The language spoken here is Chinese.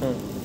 嗯。